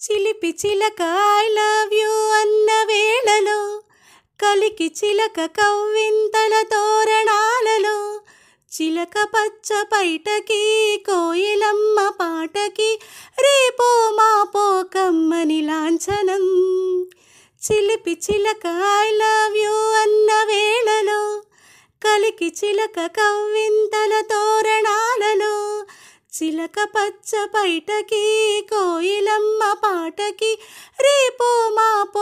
చిలిపి చిలక I love you అన్న వేళలో కలికి చిలక కవ్వింతల తోరణాలలో చిలక పచ్చ పైటకి కోయిలమ్మ పాటకి రేపో మాపో కమ్మని లాంఛనం చిలిపి చిలక ఐ లవ్ యూ అన్న వేళలో కలికి చిలక కవ్వింతలతో చిలక పచ్చ పైటకి కోయిలమ్మ పాటకి రేపో మాపో